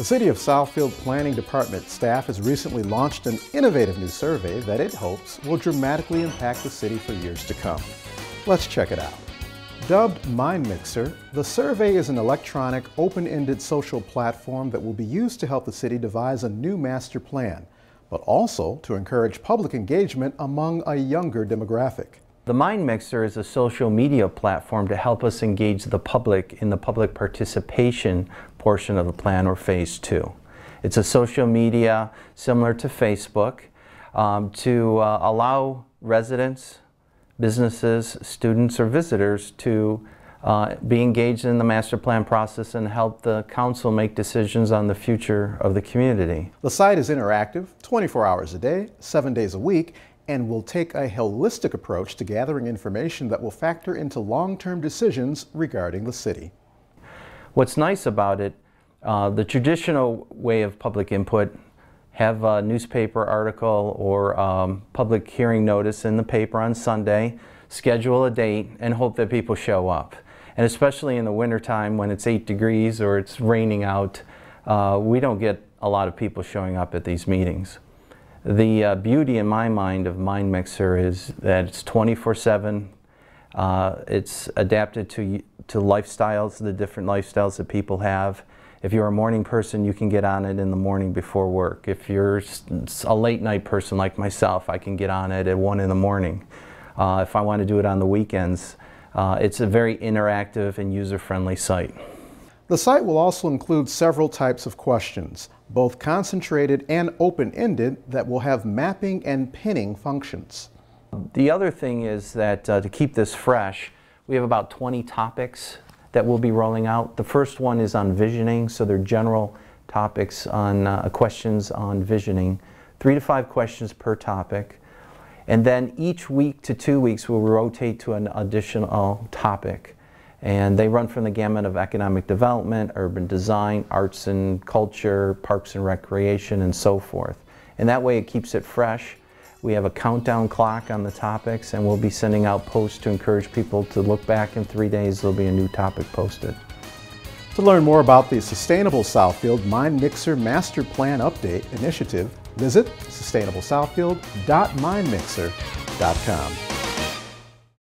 The City of Southfield Planning Department staff has recently launched an innovative new survey that it hopes will dramatically impact the city for years to come. Let's check it out. Dubbed Mindmixer, the survey is an electronic, open-ended social platform that will be used to help the city devise a new master plan, but also to encourage public engagement among a younger demographic. The Mindmixer is a social media platform to help us engage the public in the public participation portion of the plan or phase two. It's a social media similar to Facebook um, to uh, allow residents, businesses, students, or visitors to uh, be engaged in the master plan process and help the council make decisions on the future of the community. The site is interactive, 24 hours a day, seven days a week, and will take a holistic approach to gathering information that will factor into long-term decisions regarding the city. What's nice about it, uh, the traditional way of public input have a newspaper article or um, public hearing notice in the paper on Sunday, schedule a date, and hope that people show up. And especially in the wintertime when it's 8 degrees or it's raining out, uh, we don't get a lot of people showing up at these meetings. The uh, beauty in my mind of Mindmixer is that it's 24-7. Uh, it's adapted to, to lifestyles, the different lifestyles that people have. If you're a morning person, you can get on it in the morning before work. If you're a late night person like myself, I can get on it at 1 in the morning. Uh, if I want to do it on the weekends, uh, it's a very interactive and user-friendly site. The site will also include several types of questions, both concentrated and open-ended, that will have mapping and pinning functions. The other thing is that uh, to keep this fresh, we have about 20 topics that we'll be rolling out. The first one is on visioning, so they're general topics on uh, questions on visioning, three to five questions per topic. And then each week to two weeks we'll rotate to an additional topic. And they run from the gamut of economic development, urban design, arts and culture, parks and recreation, and so forth. And that way it keeps it fresh we have a countdown clock on the topics and we'll be sending out posts to encourage people to look back in three days. There'll be a new topic posted. To learn more about the Sustainable Southfield Mindmixer Master Plan Update initiative, visit sustainablesouthfield.mindmixer.com.